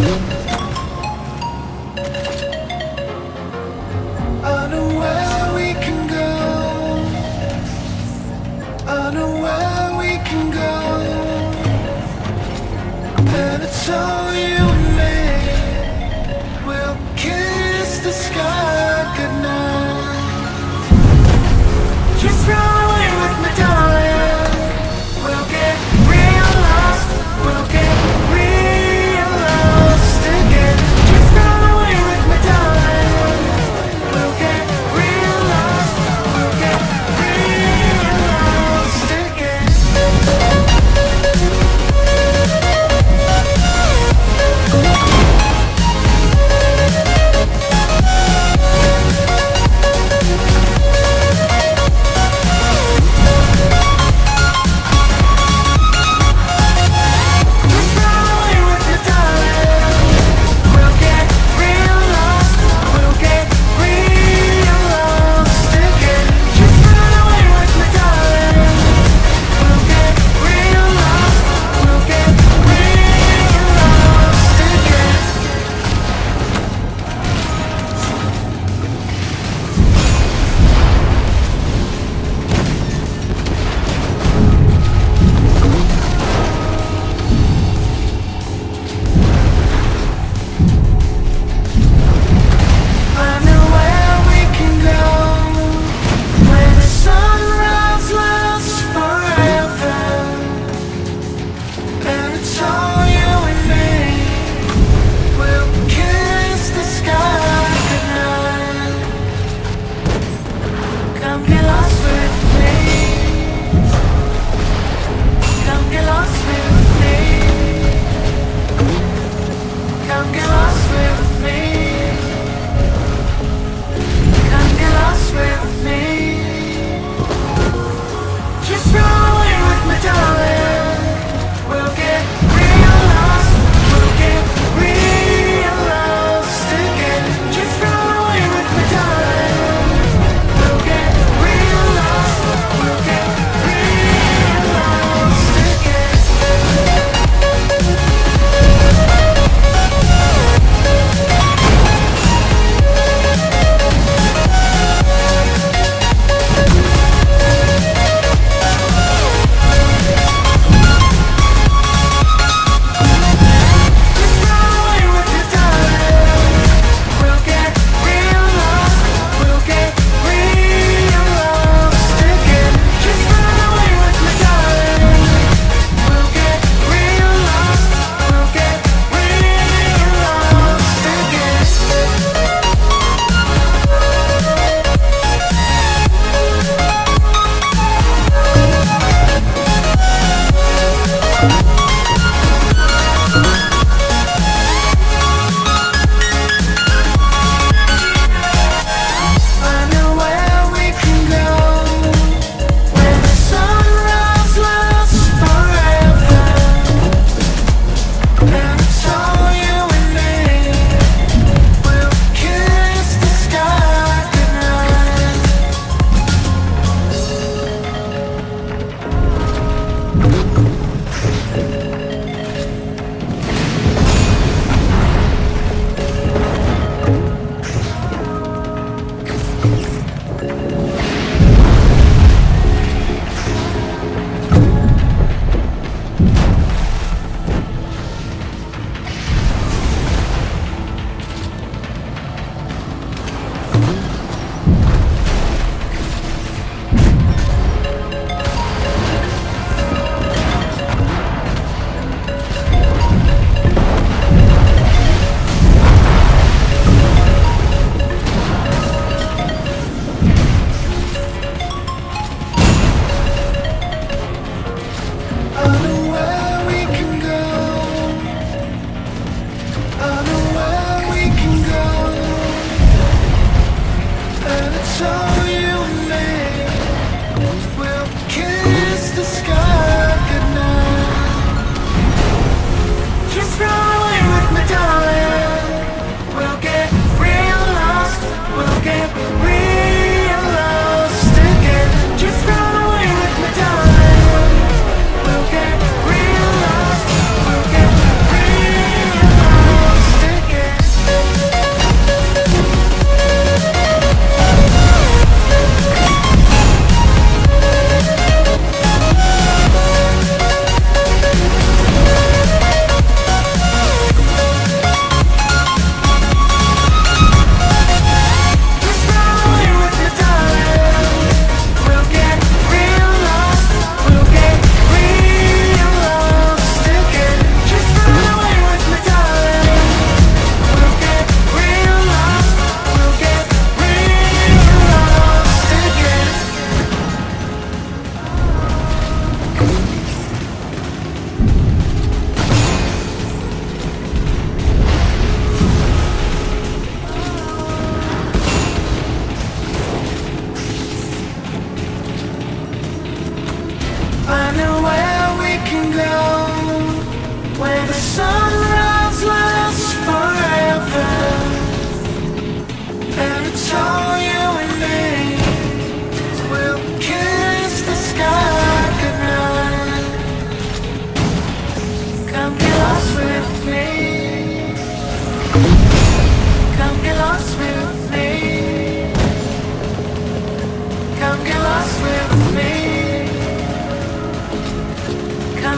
I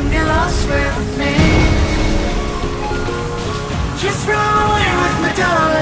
Lost with me. Just run away with me, darling.